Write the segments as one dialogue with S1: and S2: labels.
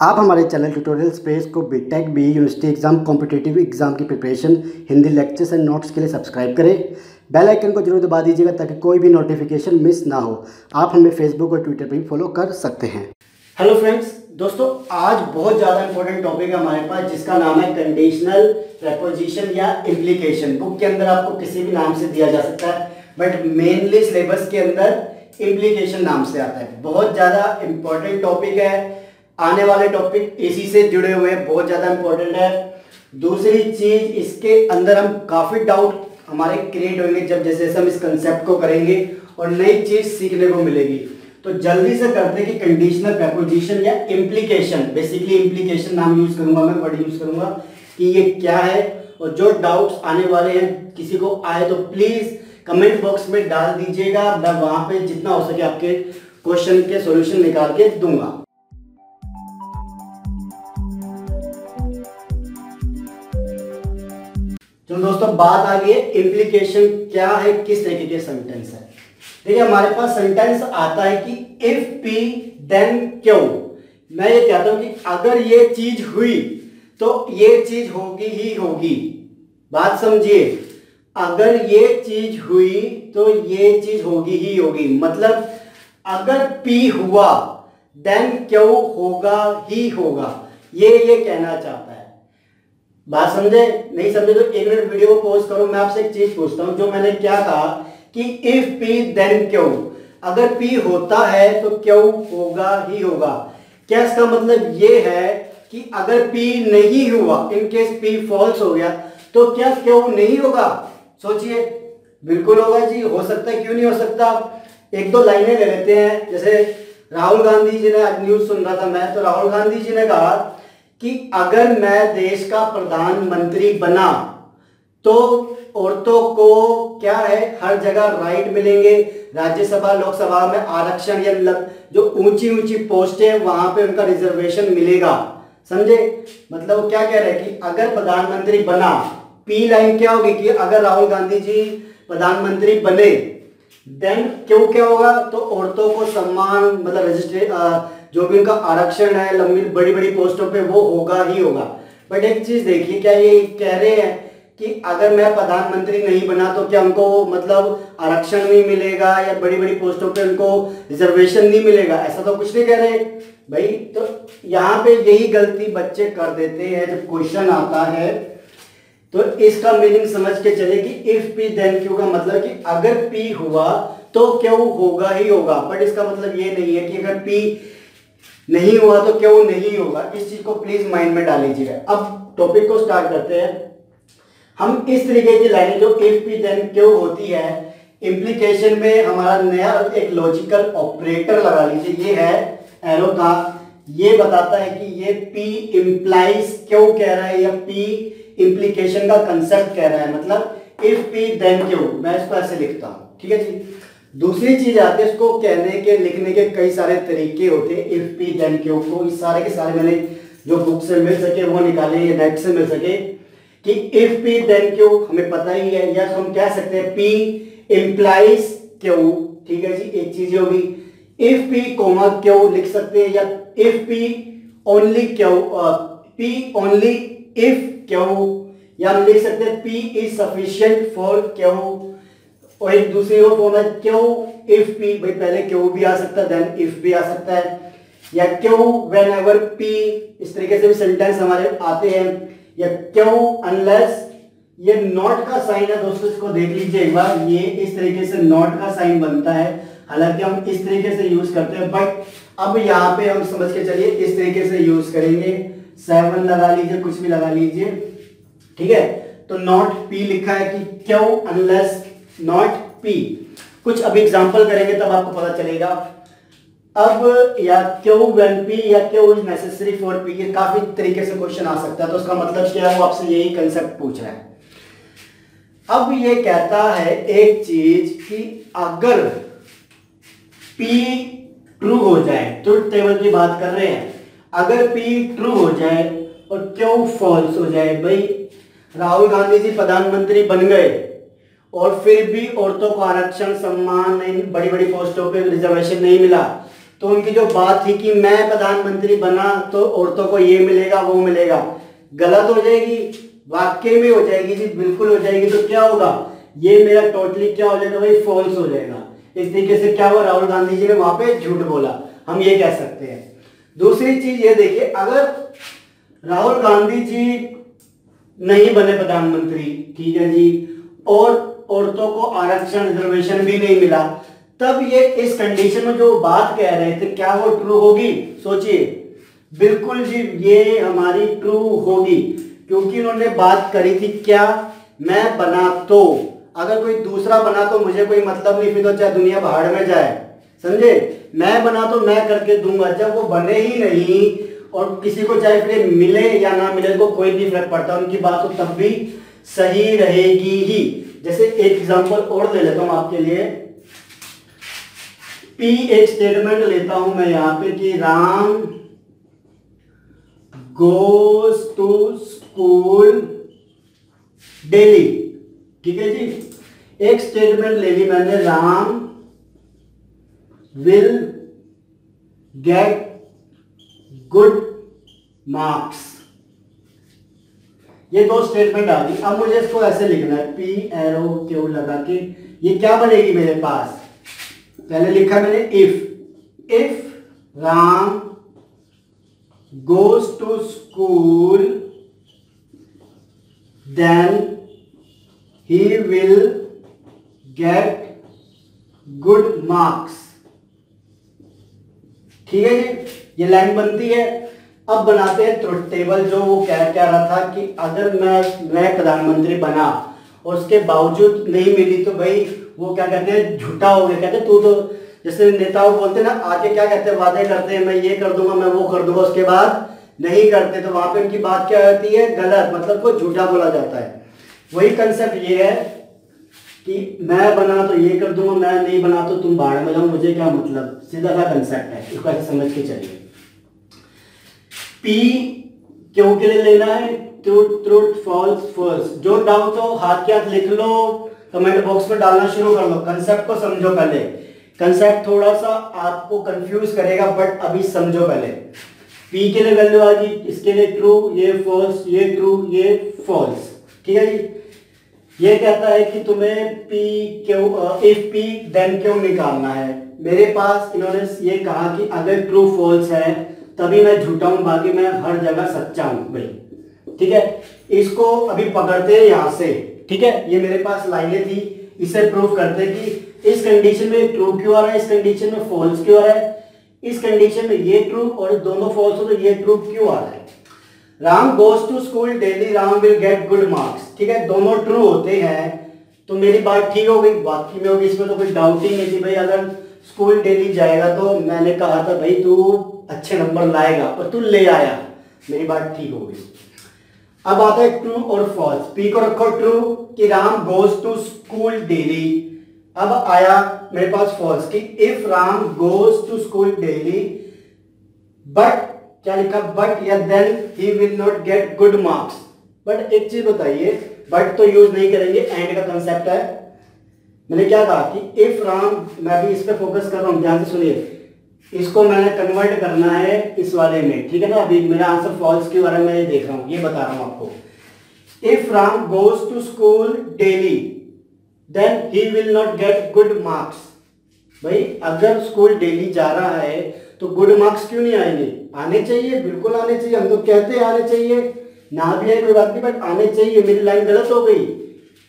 S1: आप हमारे channel tutorial space को BTech B university exam competitive exam की preparation Hindi lectures and notes के लिए सब्सक्राइब करें। बेल आइकन को ज़रूर दबा दीजिएगा ताकि कोई भी नोटिफिकेशन मिस ना हो। आप हमें फेसबुक और ट्विटर पर भी फॉलो कर सकते हैं। हेलो फ्रेंड्स दोस्तों, आज बहुत ज़्यादा इंपॉर्टेंट टॉपिक है हमारे पास, जिसका नाम है कंडीशनल प्रपोजिशन या इम्प्लीकेशन बुक के अंदर आपको किसी भी नाम से दिया जा सकता है बट मेनली सिलेबस के अंदर इम्प्लीकेशन नाम से आता है। बहुत ज़्यादा इंपॉर्टेंट टॉपिक है आने वाले टॉपिक इसी से जुड़े हुए बहुत ज़्यादा इंपॉर्टेंट है। दूसरी चीज़, इसके अंदर हम काफ़ी डाउट हमारे क्रिएट होंगे जब जैसे जैसे हम इस कंसेप्ट को करेंगे और नई चीज़ सीखने को मिलेगी। तो जल्दी से करते हैं कि कंडीशनल प्रपोजिशन या इम्प्लीकेशन बेसिकली इम्प्लीकेशन नाम यूज़ करूँगा मैं वर्ड यूज़ करूँगा कि ये क्या है। और जो डाउट्स आने वाले हैं, किसी को आए तो प्लीज़ कमेंट बॉक्स में डाल दीजिएगा, मैं वहाँ पे जितना हो सके आपके क्वेश्चन के सॉल्यूशन निकाल के दूँगा। दोस्तों, बात आ गई है इम्प्लीकेशन क्या है, किस तरीके के सेंटेंस है। देखिए, हमारे पास सेंटेंस आता है कि इफ़ पी देन क्यों? मैं ये कहता हूँ कि अगर ये चीज़ हुई तो ये चीज़ होगी ही होगी। बात समझिए, अगर ये चीज़ हुई तो ये चीज़ होगी ही होगी। मतलब अगर पी हुआ देन क्यों होगा ही होगा? ये ये कहना चाहता है। बात समझे? नहीं समझे तो एक मिनट वीडियो को पॉज करो, मैं आपसे एक चीज़ पूछता हूँ, जो मैंने क्या कहा कि इफ़ पी देन क्यों? अगर पी होता है तो क्यों होगा ही होगा। क्या इसका मतलब ये है कि अगर पी नहीं हुआ इन केस पी फॉल्स हो गया तो क्या क्यों नहीं होगा? सोचिए। बिल्कुल होगा जी, हो सकता है, क्यों नहीं हो सकता? एक दो लाइनें ले लेते हैं, जैसे राहुल गांधी जी ने आज न्यूज़ सुन रहा था मैं तो राहुल गांधी जी ने कहा कि अगर मैं देश का प्रधानमंत्री बना तो औरतों को क्या है, हर जगह राइट मिलेंगे। राज्यसभा, लोकसभा में आरक्षण या जो ऊँची ऊँची पोस्ट है, वहाँ पे उनका रिजर्वेशन मिलेगा। समझे? मतलब क्या कह रहे हैं कि अगर प्रधानमंत्री बना, पी लाइन क्या होगी कि अगर राहुल गांधी जी प्रधानमंत्री बने देन क्यों क्या होगा? तो औरतों को सम्मान मतलब रजिस्ट्रे जो भी उनका आरक्षण है, लंबी बड़ी बड़ी पोस्टों पे वो होगा ही होगा। बट एक चीज़ देखिए, क्या ये कह रहे हैं कि अगर मैं प्रधानमंत्री नहीं बना तो क्या उनको मतलब आरक्षण नहीं मिलेगा या बड़ी बड़ी पोस्टों पे उनको रिजर्वेशन नहीं मिलेगा? ऐसा तो कुछ नहीं कह रहे। भाई तो यहाँ पे यही गलती बच्चे कर देते हैं, जब क्वेश्चन आता है तो इसका मीनिंग समझ के चले कि इफ़ पी देन क्यू का मतलब कि अगर पी हुआ तो क्यों होगा ही होगा। बट इसका मतलब ये नहीं है कि अगर पी नहीं हुआ तो क्यों नहीं होगा? इस चीज़ को प्लीज़ माइंड में डाल लीजिएगा। अब टॉपिक को स्टार्ट करते हैं। हम इस तरीके की लाइनें जो इफ़ पी देन क्यों होती है इम्प्लीकेशन में हमारा नया एक लॉजिकल ऑपरेटर लगा लीजिए। ये है एरो का। ये बताता है कि ये पी इंप्लाइज क्यों कह रहा है या पी इंप्लीकेशन का कंसेप्ट कह रहा है। मतलब इफ़ पी देन क्यों? मैं इसको ऐसे लिखता हूँ। ठीक है जी? दूसरी चीज़ आती है इसको कहने के, लिखने के कई सारे तरीके होते हैं इफ़ पी देन क्यों को इस सारे के सारे मैंने जो बुक से मिल सके, वो निकाले, या नेट से मिल सके, कि इफ़ पी देन क्यू हमें पता ही है, या हम कह सकते हैं पी इंप्लाइज क्यू ठीक है जी, एक चीज़ होगी इफ़ पी कोमा क्यू लिख सकते हैं, या if P only Q P only if Q या हम लिख सकते हैं P is sufficient for Q और एक दूसरी और फॉर्म है, क्यू इफ़ पी भाई पहले क्यू भी आ सकता है देन इफ़ भी आ सकता है। या क्यू वेन एवर पी इस तरीके से भी सेंटेंस हमारे आते हैं। या क्यों अनलेस ये नॉट का साइन है, दोस्तों, इसको देख लीजिए एक बार। ये इस तरीके से नॉट का साइन बनता है। हालाँकि हम इस तरीके से यूज़ करते हैं बट अब यहाँ पे हम समझ के चलिए, इस तरीके से यूज़ करेंगे। सेवन लगा लीजिए, कुछ भी लगा लीजिए। ठीक है? तो नॉट पी लिखा है कि क्यों अनलेस नॉट पी कुछ अभी एग्जांपल करेंगे तब आपको पता चलेगा। अब या क्यों वन पी या क्यों इज़ नेसेसरी फॉर पी ये काफ़ी तरीके से क्वेश्चन आ सकता है तो उसका मतलब क्या है, वो आपसे यही कंसेप्ट पूछ रहा है। अब ये कहता है एक चीज़ कि अगर पी ट्रू हो जाए ट्रुथ टेबल की बात कर रहे हैं, अगर पी ट्रू हो जाए और क्यों फॉल्स हो जाए, भाई, राहुल गांधी जी प्रधानमंत्री बन गए और फिर भी औरतों को आरक्षण, सम्मान बड़ी बड़ी पोस्टों पे रिजर्वेशन नहीं मिला। तो उनकी जो बात थी कि मैं प्रधानमंत्री बना तो औरतों को ये मिलेगा, वो मिलेगा। गलत हो जाएगी वाक्य में हो जाएगी जी, बिल्कुल हो जाएगी तो क्या होगा? ये मेरा टोटली क्या हो जाएगा भाई? फॉल्स हो जाएगा। इस तरीके से क्या हुआ? राहुल गांधी जी ने वहाँ पे झूठ बोला। हम ये कह सकते हैं। दूसरी चीज़ ये देखिए, अगर राहुल गांधी जी नहीं बने प्रधानमंत्री, ठीक है जी, और औरतों को आरक्षण रिजर्वेशन भी नहीं मिला। तब ये इस कंडीशन में जो बात कह रहे थे, क्या वो ट्रू होगी? सोचिए। बिल्कुल जी, ये हमारी ट्रू होगी, क्योंकि उन्होंने बात करी थी, क्या मैं बना तो। अगर कोई दूसरा बना तो मुझे कोई मतलब नहीं, फिर तो चाहे दुनिया पहाड़ में जाए। समझे? मैं बना तो मैं करके दूँगा, जब वो बने ही नहीं, और किसी को चाहे फिर मिले या ना मिले को कोई नहीं फ़र्क पड़ता, उनकी बात तो तब भी सही रहेगी ही। जैसे एक एग्जांपल और ले लेता हूँ आपके लिए। पी एक स्टेटमेंट लेता हूँ मैं यहाँ पे कि Ram goes to school daily ठीक है जी? एक स्टेटमेंट ले ली मैंने, Ram will get good marks ये दो स्टेटमेंट आ गई। अब मुझे इसको ऐसे लिखना है। पी एरो क्यू लगा के। ये क्या बनेगी मेरे पास? पहले लिखा मैंने if if Ram goes to school then he will get good marks ठीक है जी? ये लाइन बनती है। अब बनाते हैं ट्रुथ टेबल जो वो कह कह रहा था कि अगर मैं मैं प्रधानमंत्री बना और उसके बावजूद नहीं मिली तो भाई, वो क्या कहते हैं, झूठा हो गया। कहते तू तो जैसे नेताओं बोलते ना आगे क्या कहते हैं, वादे करते हैं, मैं ये कर दूँगा, मैं वो कर दूँगा, उसके बाद नहीं करते तो वहाँ पे उनकी बात क्या होती है, गलत मतलब को झूठा बोला जाता है। वही कंसेप्ट ये है कि मैं बना तो ये कर दूँगा, मैं नहीं बना तो तुम बाढ़ में जाओ, मुझे क्या मतलब? सीधा सा कंसेप्ट है, इसको समझ के चलिए। पी क्यों के लिए लेना है? ट्रूथ ट्रूथ फॉल्स फॉल्स जो डाउट हो, हाथ के हाथ लिख लो कमेंट बॉक्स में डालना शुरू कर लो। कंसेप्ट को समझो पहले। कंसेप्ट थोड़ा सा आपको कंफ्यूज करेगा बट अभी समझो पहले। पी के लिए वैल्यू आ गई, इसके लिए ट्रू ये फॉल्स ये ट्रू ये फॉल्स ठीक है जी? ये कहता है कि तुम्हें पी क्यों इफ़ पी देन क्यों निकालना है? मेरे पास इन्होंने ये कहा कि अगर ट्रू फॉल्स है तभी मैं झूठा हूँ, बाकी मैं हर जगह सच्चा हूँ, भाई। ठीक है? इसको अभी पकड़ते हैं यहाँ से। ठीक है? ये मेरे पास लाइनें थी, इसे प्रूव करते कि इस कंडीशन में ट्रू क्यों आ रहा है, इस कंडीशन में फॉल्स क्यों आ रहा है? इस कंडीशन में ये ट्रू और दोनों फॉल्स हो तो ये ट्रू क्यों आ रहा है? Ram goes to school daily Ram will get good marks ठीक है? दोनों ट्रू होते हैं तो मेरी बात ठीक हो गई। बाकी में होगी, इसमें तो कोई डाउट ही नहीं थी भाई। अगर स्कूल डेली जाएगा तो मैंने कहा था, भाई तू अच्छे नंबर लाएगा और तू ले आया। मेरी बात ठीक हो गई। अब आता है ट्रू और फॉल्स पी को रखो ट्रू कि Ram goes to school daily अब आया मेरे पास फॉल्स कि if Ram goes to school daily but क्या लिखा? बट या then he will not get good marks but एक चीज़ बताइए बट तो यूज़ नहीं करेंगे एंड का कंसेप्ट है। मैंने क्या कहा कि इफ़ राम, मैं भी इस पर फोकस कर रहा हूँ, ध्यान से सुनिए। इसको मैंने कन्वर्ट करना है इस वाले में, ठीक है ना? अभी मेरा आंसर फॉल्स के बारे में देख रहा हूँ, ये बता रहा हूँ आपको। If Ram goes to school daily then he will not get good marks भाई, अगर स्कूल डेली जा रहा है तो गुड मार्क्स क्यों नहीं आएँगे? आने चाहिए, बिल्कुल आने चाहिए, हम तो कहते हैं आने चाहिए। ना भी है कोई बात नहीं बट आने चाहिए, मेरी लाइन गलत हो गई।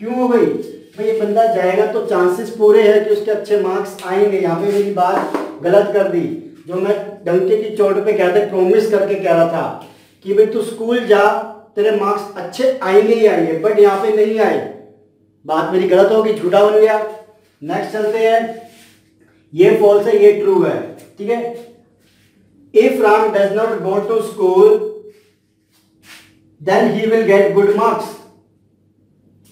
S1: क्यों हो गई? भाई, ये बंदा जाएगा तो चांसेस पूरे हैं कि उसके अच्छे मार्क्स आएँगे, यहाँ पे मेरी बात गलत कर दी। जो मैं डंके की चोट पे कहते प्रोमिस करके कह रहा था कि भाई तू स्कूल जा, तेरे मार्क्स अच्छे आएँगे ही आएँगे बट यहाँ पे नहीं आए। बात मेरी गलत होगी, झूठा बन गया। नेक्स्ट चलते हैं। ये फॉल्स है, ये ट्रू है, ठीक है? If Ram does not go to school then he will get good marks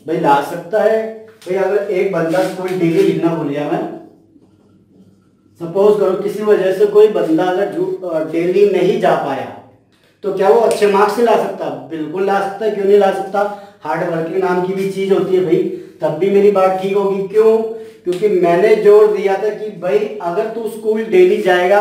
S1: भाई ला सकता है। भाई अगर एक बंदा स्कूल डेली लिखना भूल गया मैं सपोज़ करो किसी वजह से कोई बंदा अगर डेली नहीं जा पाया तो क्या वो अच्छे मार्क्स नहीं ला सकता? बिल्कुल ला सकता क्यों नहीं ला सकता? हार्ड वर्किंग नाम की भी चीज़ होती है भाई। तब भी मेरी बात ठीक होगी। क्यों? क्योंकि मैंने ज़ोर दिया था कि भाई, अगर तू स्कूल डेली जाएगा,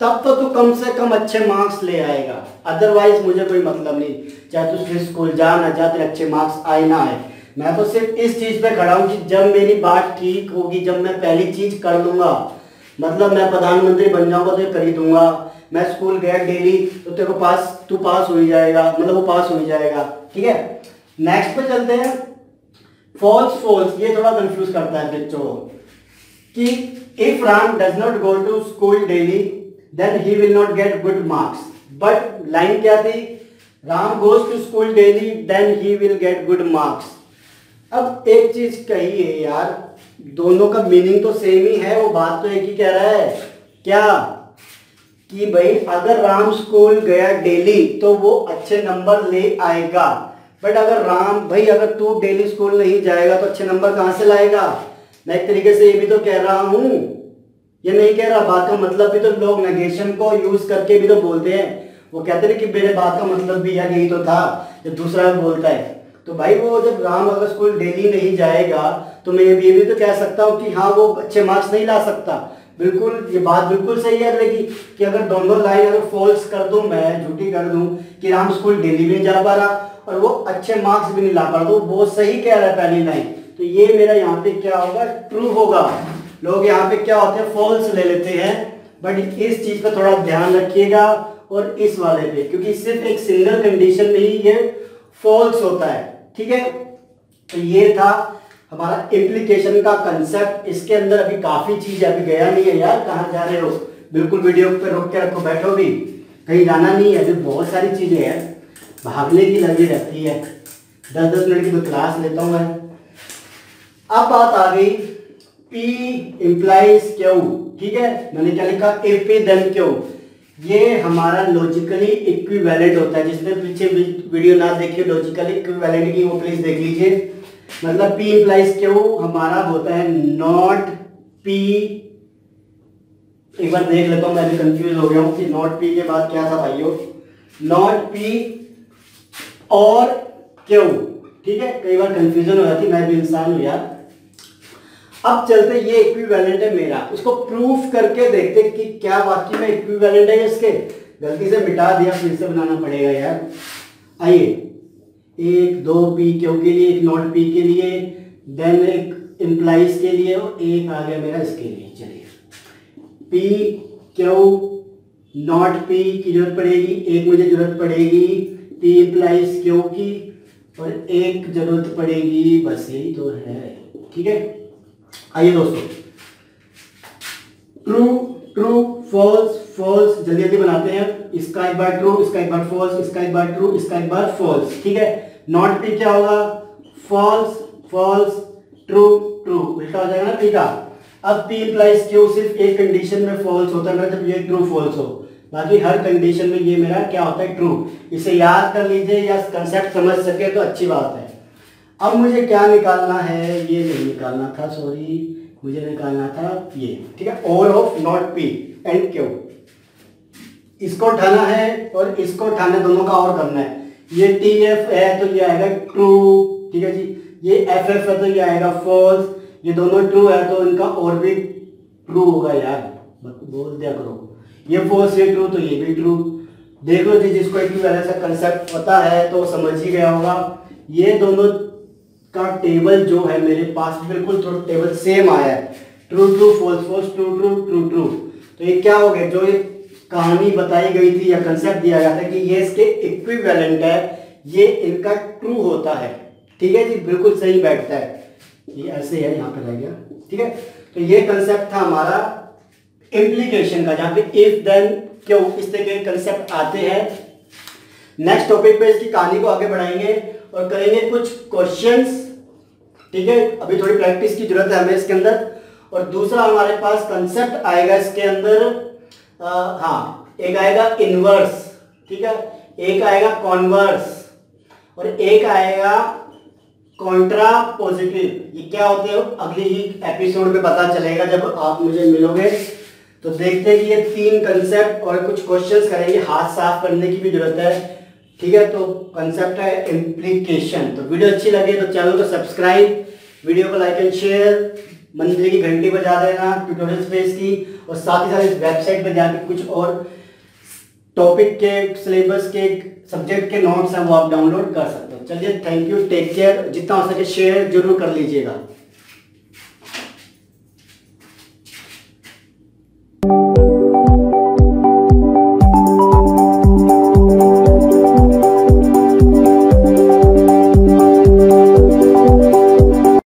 S1: तब तो तू कम से कम अच्छे मार्क्स ले आएगा। अदरवाइज़ मुझे कोई मतलब नहीं। चाहे तू फिर स्कूल जा ना जा, तेरे अच्छे मार्क्स आए ना आए। मैं तो सिर्फ़ इस चीज़ पे खड़ा हूँ कि जब मेरी बात ठीक होगी, जब मैं पहली चीज़ कर लूँगा मतलब मैं प्रधानमंत्री बन जाऊँगा तो कर ही दूँगा। मैं स्कूल गया डेली तो तेरे को पास, तू पास हो ही जाएगा मतलब वो पास हो ही जाएगा। ठीक है? नेक्स्ट पे चलते हैं। फॉल्स फॉल्स ये थोड़ा कंफ्यूज करता है बच्चों। कि if Ram does not go to school daily then he will not get good marks but line क्या थी? Ram goes to school daily then he will get good marks अब एक चीज़ कही है यार, दोनों का मीनिंग तो सेम ही है, वो बात तो एक ही कह रहा है। क्या? कि भाई, अगर राम स्कूल गया डेली तो वो अच्छे नंबर ले आएगा। बट अगर राम, भाई, अगर तू डेली स्कूल नहीं जाएगा तो अच्छे नंबर कहाँ से लाएगा? मैं एक तरीके से ये भी तो कह रहा हूँ। ये नहीं कह रहा, बात का मतलब भी तो लोग नेगेशन को यूज़ करके भी तो बोलते हैं। वो कहते हैं कि मेरे बात का मतलब भी यार यही तो था, जो दूसरा बोलता है। तो भाई वो जब राम अगर स्कूल डेली नहीं जाएगा तो मैं ये भी तो कह सकता हूँ कि हाँ वो अच्छे मार्क्स नहीं ला सकता। बिल्कुल, ये बात बिल्कुल सही है लेकिन कि अगर दोनों लाइन अगर फॉल्स कर दूँ मैं, झूठी कर दूँ, कि राम स्कूल डेली भी नहीं जा पा रहा, और वो अच्छे मार्क्स भी नहीं ला पा रहा तो वो सही कह रहा है पहली लाइन तो ये मेरा यहाँ पे क्या होगा ट्रू होगा। लोग यहाँ पे क्या होते हैं फॉल्स ले लेते हैं। बट इस चीज़ पर थोड़ा ध्यान रखिएगा, और इस वाले पे, क्योंकि सिर्फ़ एक सिंगल कंडीशन में ही ये फॉल्स होता है। ठीक है? तो ये था हमारा इम्प्लीकेशन का कंसेप्ट इसके अंदर अभी काफ़ी चीज़ अभी गया नहीं है यार, कहाँ जा रहे हो? बिल्कुल वीडियो पे रोक के रखो, बैठो भी। कहीं जाना नहीं है, अभी बहुत सारी चीज़ें हैं। भागने की लगी रहती है। दस दस मिनट की तो क्लास लेता हूँ मैं। अब बात आ गई पी इम्प्लाइज क्यू? ठीक है? मैंने क्या लिखा? A P then Q? ये हमारा लॉजिकली इक्विवेलेंट होता है। जिसने पीछे वीडियो ना देखी लॉजिकली इक्विवेलेंट की वो प्लीज़ देख लीजिए। मतलब पी इंप्लाइज क्यों हमारा होता है नॉट पी एक बार देख लेता हूँ, मैं भी कंफ्यूज हो गया हूँ कि नॉट पी के बाद क्या था भाइयों? नॉट पी और क्यों ठीक है? कई बार कंफ्यूजन हो जाती मैं भी इंसान हूँ यार। अब चलते ये इक्विवेलेंट है मेरा। उसको प्रूफ करके देखते कि क्या वाकई में इक्विवेलेंट है इसके। गलती से मिटा दिया, फिर से बनाना पड़ेगा यार। आइए। एक, दो पी क्यू के लिए, एक नॉट पी के लिए देन एक इम्प्लाइज के लिए और एक आ गया मेरा इसके लिए। चलिए। P Q? नॉट पी की ज़रूरत पड़ेगी, एक मुझे ज़रूरत पड़ेगी। पी इम्प्लाइज क्यू की? और एक ज़रूरत पड़ेगी, बस यही तो है। ठीक है? आइए दोस्तों। ट्रू ट्रू फॉल्स फॉल्स जल्दी जल्दी बनाते हैं। इसका एक बार ट्रू इसका एक बार फॉल्स इसका एक बार ट्रू इसका एक बार फॉल्स ठीक है? नॉट पी क्या होगा? फॉल्स फॉल्स ट्रू ट्रू उल्टा हो जाएगा ना पी का अब पी इंप्लाइज क्यू सिर्फ़ एक कंडीशन में फॉल्स होता है जब ये ट्रू फॉल्स हो। बाकी हर कंडीशन में ये मेरा क्या होता है? ट्रू इसे याद कर लीजिए या कंसेप्ट समझ सके तो अच्छी बात है। अब मुझे क्या निकालना है? ये नहीं निकालना था सॉरी मुझे निकालना था ये, ठीक है? All of not P and Q इसको उठाना है और इसको उठाना दोनों का और करना है. ये टी एफ़ है तो ये आएगा ट्रू ठीक है जी? ये एफ़ एफ़ है तो ये आएगा फॉल्स ये दोनों ट्रू है तो इनका और भी ट्रू होगा यार. बोल दिया करो. ये फॉल्स ये ट्रू तो ये भी ट्रू देख लो जी, जिसको एक कंसेप्ट पता है तो समझ ही गया होगा. ये दोनों का टेबल जो है मेरे पास बिल्कुल तो टेबल सेम आया है। True true false false true true true true तो ये क्या हो गया? जो ये कहानी बताई गई थी या कंसेप्ट दिया गया था कि ये इसके इक्विवेलेंट है, ये इनका ट्रू होता है। ठीक है जी? बिल्कुल सही बैठता है। ये ऐसे है, यहाँ पर रह गया। ठीक है? तो ये कंसेप्ट था हमारा इम्प्लीकेशन का, जहाँ पे इफ़ देन क्यों इस तरह के कंसेप्ट आते हैं। नेक्स्ट टॉपिक पे इसकी कहानी को आगे बढ़ाएँगे। और करेंगे कुछ क्वेश्चंस ठीक है? अभी थोड़ी प्रैक्टिस की ज़रूरत है हमें इसके अंदर। और दूसरा हमारे पास कंसेप्ट आएगा इसके अंदर हाँ एक आएगा इनवर्स ठीक है? एक आएगा कॉन्वर्स और एक आएगा कॉन्ट्रा पॉजिटिव ये क्या होते हैं? अगली ही एपिसोड में पता चलेगा जब आप मुझे मिलोगे। तो देखते हैं कि ये तीन कंसेप्ट और कुछ क्वेश्चंस करेंगे। हाथ साफ़ करने की भी ज़रूरत है। ठीक है तो कंसेप्ट है इम्प्लीकेशन तो वीडियो अच्छी लगे तो चैनल को सब्सक्राइब वीडियो को लाइक एंड शेयर मंदिर की घंटी बजा देना ट्यूटोरियल स्पेस की और साथ ही साथ इस वेबसाइट पर जाके कुछ और टॉपिक के सिलेबस के सब्जेक्ट के नोट्स हैं, वो आप डाउनलोड कर सकते हो। चलिए थैंक यू टेक केयर जितना हो सके शेयर ज़रूर कर लीजिएगा।